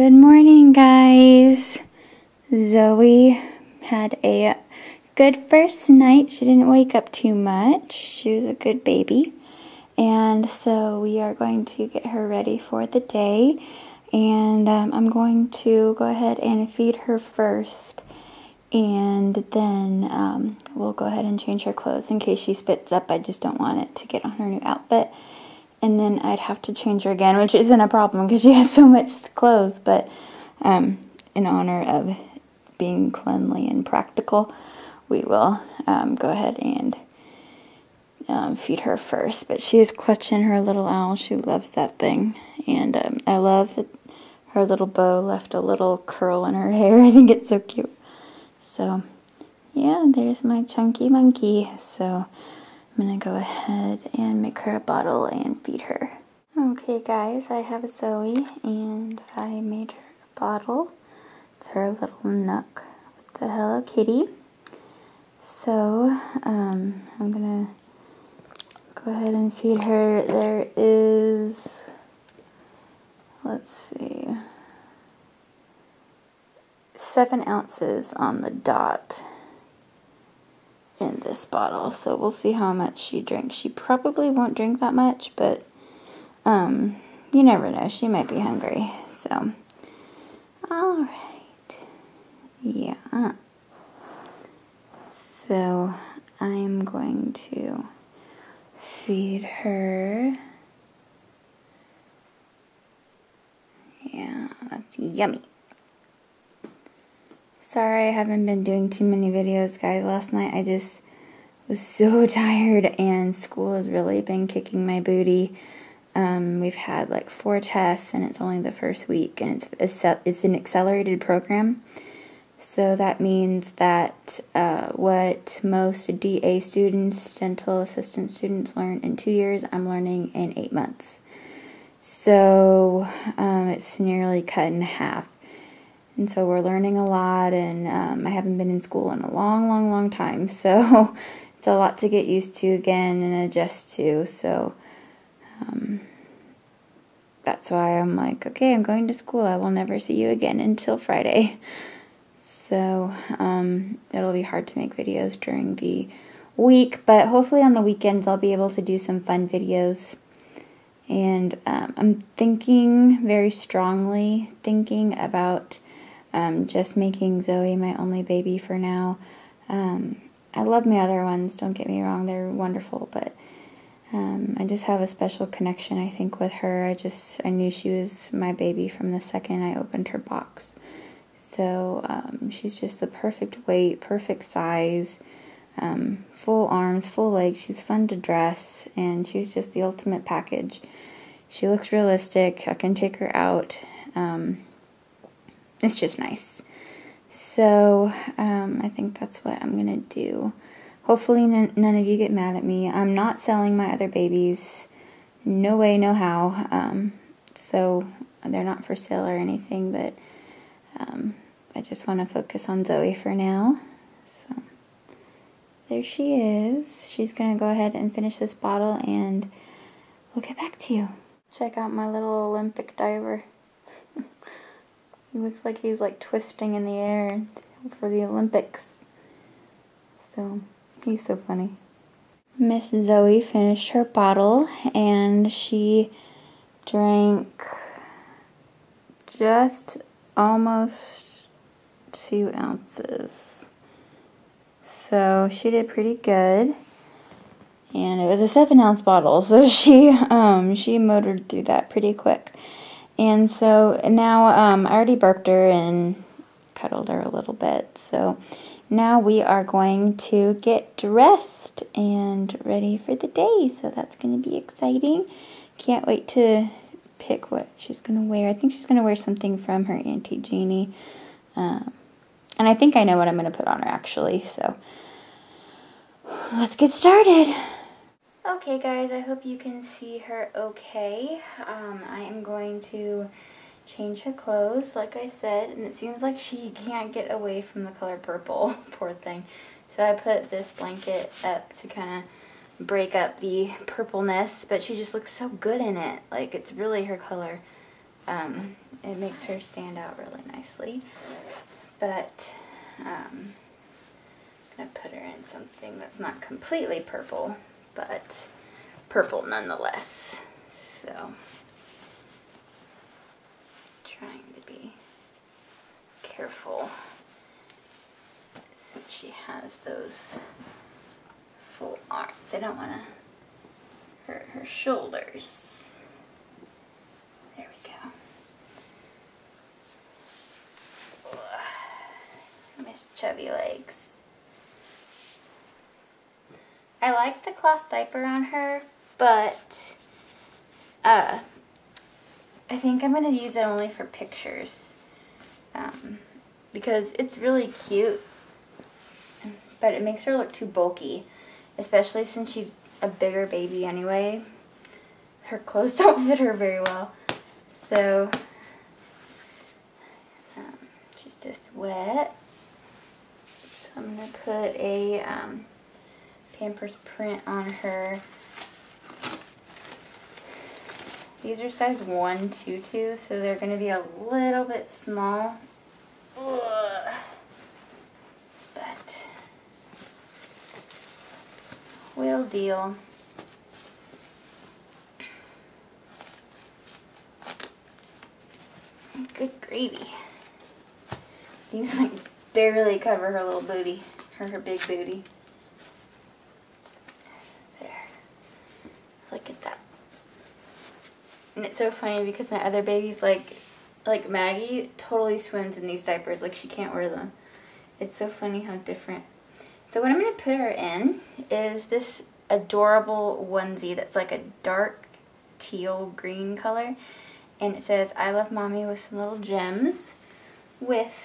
Good morning, guys. Zoe had a good first night. She didn't wake up too much. She was a good baby. And so we are going to get her ready for the day. And um, I'm going to go ahead and feed her first. And then um, we'll go ahead and change her clothes in case she spits up. I just don't want it to get on her new outfit and then I'd have to change her again, which isn't a problem because she has so much clothes. But um, in honor of being cleanly and practical, we will um, go ahead and um, feed her first. But she is clutching her little owl. She loves that thing. And um, I love that her little bow left a little curl in her hair. I think it's so cute. So, yeah, there's my chunky monkey. So, I'm gonna go ahead and make her a bottle and feed her. Okay guys, I have Zoe and I made her a bottle. It's her little NUK with the Hello Kitty. So, um, I'm gonna go ahead and feed her. There is, let's see, seven ounces on the dot in this bottle. So we'll see how much she drinks. She probably won't drink that much, but um, you never know. She might be hungry. So, all right. Yeah. So I'm going to feed her. Yeah, that's yummy. Sorry I haven't been doing too many videos, guys. Last night I just was so tired and school has really been kicking my booty. Um, we've had like four tests and it's only the first week and it's, it's an accelerated program. So that means that uh, what most DA students, dental assistant students learn in two years, I'm learning in eight months. So um, it's nearly cut in half. And so we're learning a lot, and um, I haven't been in school in a long, long, long time. So it's a lot to get used to again and adjust to. So um, that's why I'm like, okay, I'm going to school. I will never see you again until Friday. So um, it'll be hard to make videos during the week, but hopefully on the weekends I'll be able to do some fun videos. And um, I'm thinking very strongly, thinking about um, just making Zoe my only baby for now. Um, I love my other ones, don't get me wrong, they're wonderful, but um, I just have a special connection, I think, with her. I just, I knew she was my baby from the second I opened her box. So um, she's just the perfect weight, perfect size, um, full arms, full legs. She's fun to dress, and she's just the ultimate package. She looks realistic. I can take her out. Um, it's just nice. So um, I think that's what I'm going to do. Hopefully none, of you get mad at me. I'm not selling my other babies. No way, no how. Um, so they're not for sale or anything, but um, I just want to focus on Zoe for now. So there she is. She's going to go ahead and finish this bottle and we'll get back to you. Check out my little Olympic diver. He looks like he's like twisting in the air for the Olympics. So he's so funny. Miss Zoe finished her bottle and she drank just almost two ounces. So she did pretty good. And it was a seven ounce bottle, so she um she motored through that pretty quick. And so now um, I already burped her and cuddled her a little bit. So now we are going to get dressed and ready for the day. So that's going to be exciting. Can't wait to pick what she's going to wear. I think she's going to wear something from her Auntie Jeannie. Um, and I think I know what I'm going to put on her actually. So let's get started. Okay guys, I hope you can see her okay. Um, I am going to change her clothes, like I said, and it seems like she can't get away from the color purple, poor thing. So I put this blanket up to kind of break up the purpleness, but she just looks so good in it. Like, it's really her color. Um, it makes her stand out really nicely. But um, I'm going to put her in something that's not completely purple, but purple nonetheless. So, trying to be careful since she has those full arms. I don't want to hurt her shoulders. There we go. Miss chubby legs. I like the cloth diaper on her, but uh, I think I'm going to use it only for pictures um, because it's really cute, but it makes her look too bulky, especially since she's a bigger baby anyway. Her clothes don't fit her very well, so um, she's just wet. So I'm going to put a um, Pampers print on her. These are size 1 tutu, so they're going to be a little bit small. Ugh. But, will deal. Good gravy. These like barely cover her little booty, her, her big booty. And it's so funny because my other babies, like, like Maggie, totally swims in these diapers. Like, she can't wear them. It's so funny how different. So what I'm going to put her in is this adorable onesie that's like a dark teal green color. And it says, I love mommy with some little gems with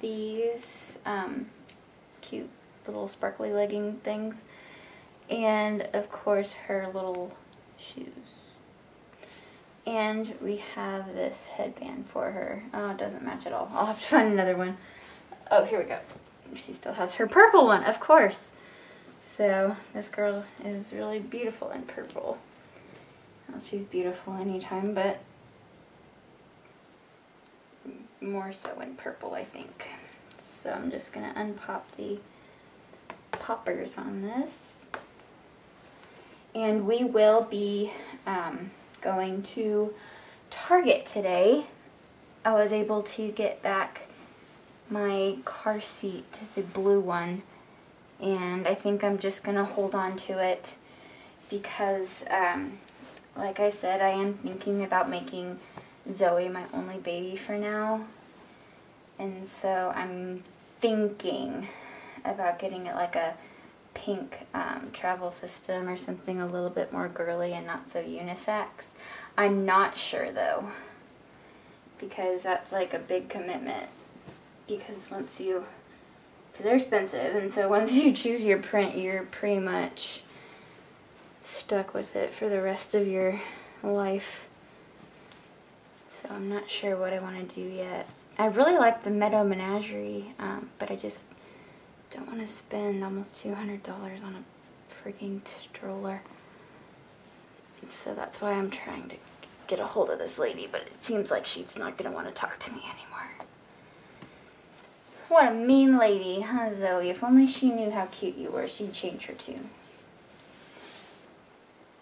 these um, cute little sparkly legging things. And of course her little shoes. And we have this headband for her. Oh, it doesn't match at all. I'll have to find another one. Oh, here we go. She still has her purple one, of course. So, this girl is really beautiful in purple. Well, she's beautiful anytime, but more so in purple, I think. So I'm just going to unpop the poppers on this. And we will be um, going to Target today, I was able to get back my car seat, the blue one, and I think I'm just going to hold on to it because, um, like I said, I am thinking about making Zoe my only baby for now, and so I'm thinking about getting it like a pink um, travel system or something a little bit more girly and not so unisex. I'm not sure though because that's like a big commitment because once you because they're expensive and so once you choose your print you're pretty much stuck with it for the rest of your life so I'm not sure what I want to do yet I really like the Meadow Menagerie um, but I just don't want to spend almost $200 on a freaking stroller. So that's why I'm trying to get a hold of this lady, but it seems like she's not going to want to talk to me anymore. What a mean lady, huh, Zoe? If only she knew how cute you were, she'd change her tune.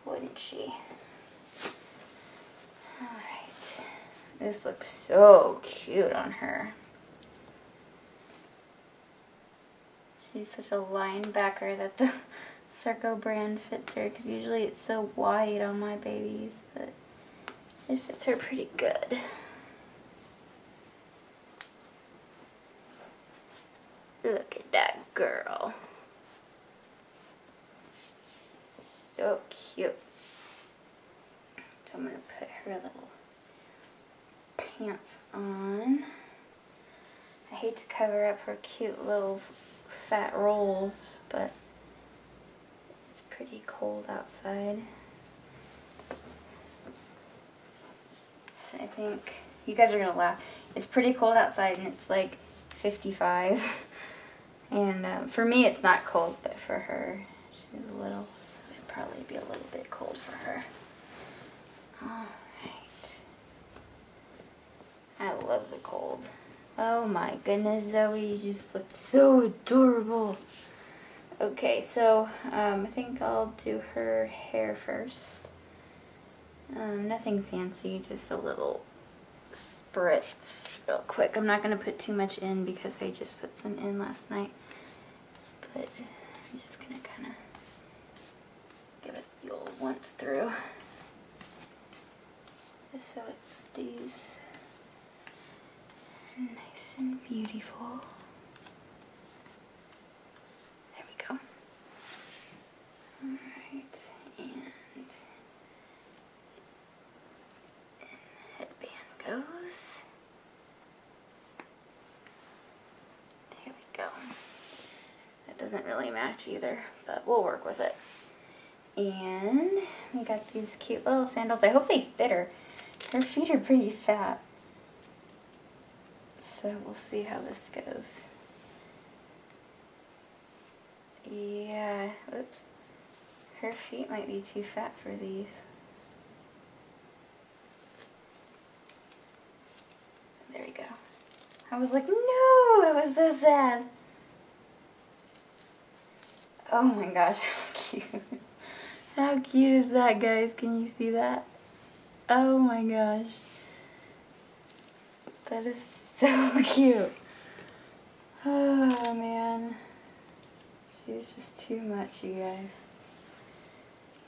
Wouldn't she? Alright. This looks so cute on her. She's such a linebacker that the Circo brand fits her because usually it's so wide on my babies, but it fits her pretty good. Look at that girl. So cute. So I'm going to put her little pants on. I hate to cover up her cute little fat rolls, but it's pretty cold outside. I think, you guys are going to laugh. It's pretty cold outside and it's like 55. And um, for me it's not cold, but for her, she's a little, so it'd probably be a little bit cold for her. Alright. I love the cold. Oh my goodness, Zoe, you just look so adorable. Okay, so um, I think I'll do her hair first. Um, nothing fancy, just a little spritz real quick. I'm not going to put too much in because I just put some in last night. But I'm just going to kind of give it the old once through. Just so it stays nice and beautiful. There we go. Alright, and headband goes. There we go. That doesn't really match either, but we'll work with it. And we got these cute little sandals. I hope they fit her. Her feet are pretty fat. So we'll see how this goes. Yeah, oops. Her feet might be too fat for these. There we go. I was like, no, it was so sad. Oh my gosh, how cute. How cute is that, guys? Can you see that? Oh my gosh. That is so cute. Oh man. She's just too much, you guys.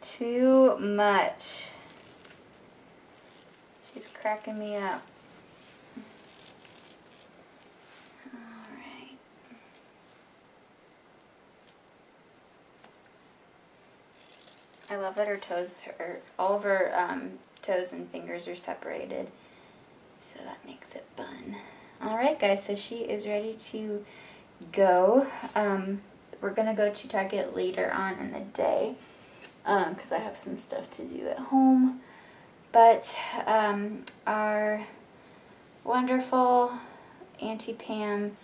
Too much. She's cracking me up. Alright. I love that her toes, her, all of her um, toes and fingers are separated. So that makes it fun. Alright guys, so she is ready to go. Um, we're going to go to Target later on in the day because um, I have some stuff to do at home. But um, our wonderful Auntie Pam,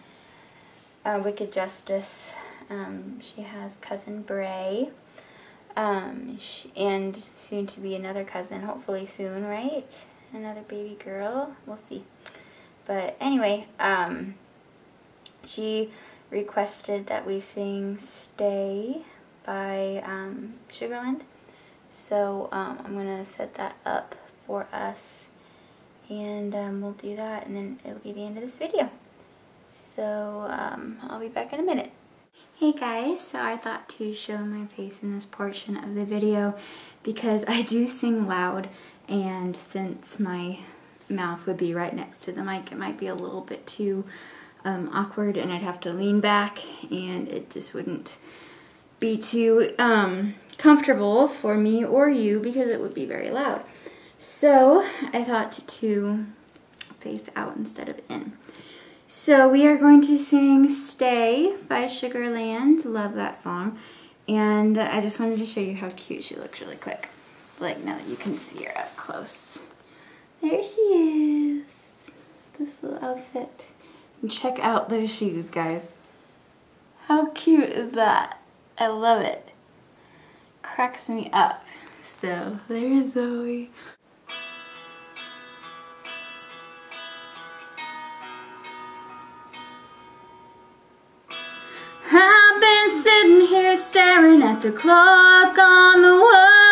uh, Wicked Justice, um, she has Cousin Bray. Um, she, and soon to be another cousin, hopefully soon, right? Another baby girl. We'll see. But anyway, um, she requested that we sing Stay by um, Sugarland. So um, I'm going to set that up for us and um, we'll do that and then it'll be the end of this video. So um, I'll be back in a minute. Hey guys, so I thought to show my face in this portion of the video because I do sing loud and since my mouth would be right next to the mic, it might be a little bit too um, awkward and I'd have to lean back and it just wouldn't be too um, comfortable for me or you because it would be very loud. So I thought to face out instead of in. So we are going to sing Stay by Sugarland. Love that song. And I just wanted to show you how cute she looks really quick. Like now that you can see her up close. There she is. This little outfit. And check out those shoes, guys. How cute is that? I love it. Cracks me up. So, there's Zoe. I've been sitting here staring at the clock on the wall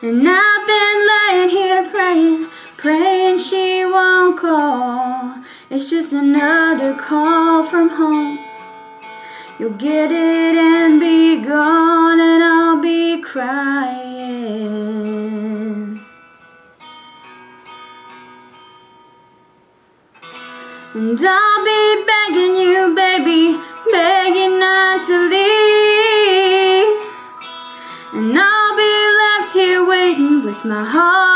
And I've been praying Praying she won't call. It's just another call from home. You'll get it and be gone And I'll be crying. And I'll be begging you, baby Begging not to leave. And I'll be left here waiting with my heart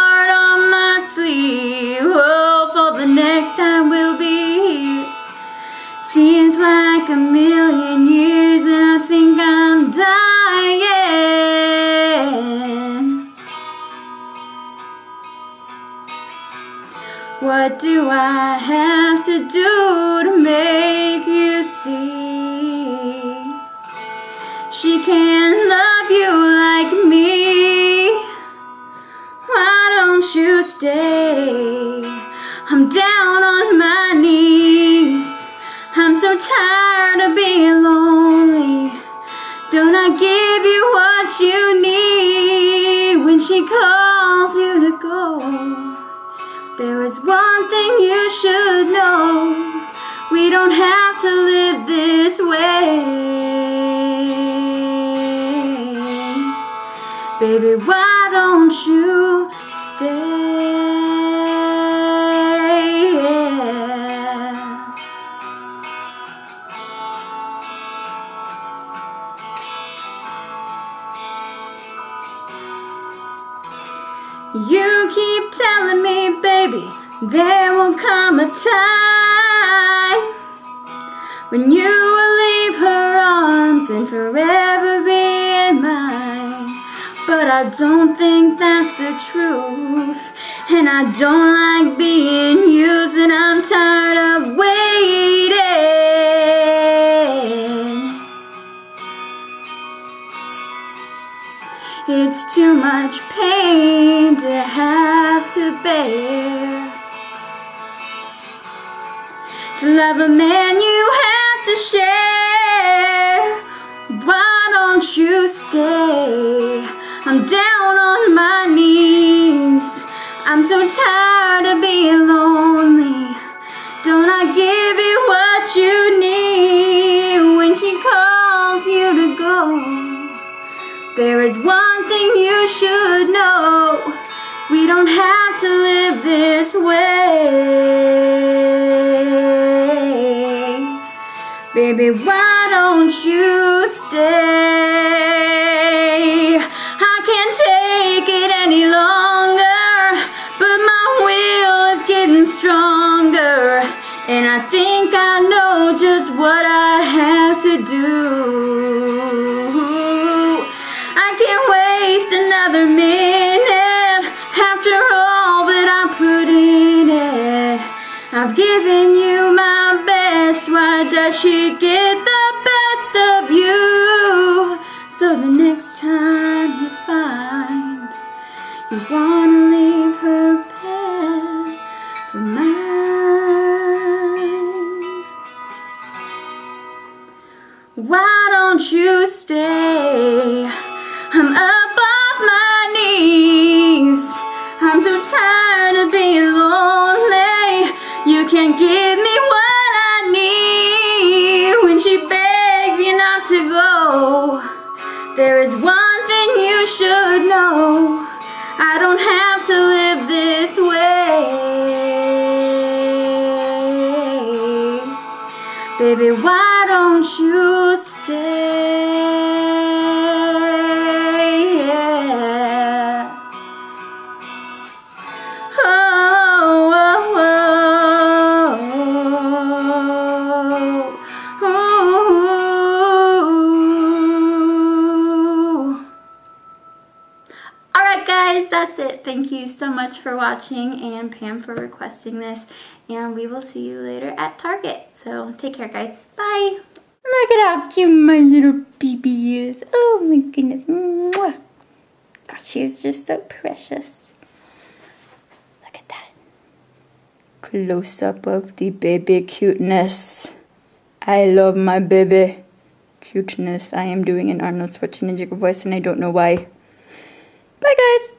What do I have to do to is one thing you should know. We don't have to live this way. Baby, why don't you stay? There will come a time when you will leave her arms and forever be in mine. But I don't think that's the truth, and I don't like being used, and I'm tired of waiting. It's too much pain to have to bear. Love a man you have to share. Why don't you stay? I'm down on my knees. I'm so tired of being lonely. Don't I give you what you need when she calls you to go? There is one thing you should know. We don't have to live this way. Baby, why don't you stay? I can't take it any longer, but my will is getting stronger. And I think I know just what I have to do I can't waste another minute after all that I put in it. I've given you my best, why does she get the best of you? So the next time you find you wanna leave her bed for mine, why don't you stay? I'm up off my knees I'm so tired of being lonely I don't have to live this way Baby, why don't you stay? Guys, that's it. Thank you so much for watching and Pam for requesting this. And we will see you later at Target. So take care, guys. Bye. Look at how cute my little baby is. Oh my goodness. Mwah. God, she's just so precious. Look at that. Close-up of the baby cuteness. I love my baby cuteness. I am doing an Arnold Schwarzenegger voice and I don't know why. Bye guys!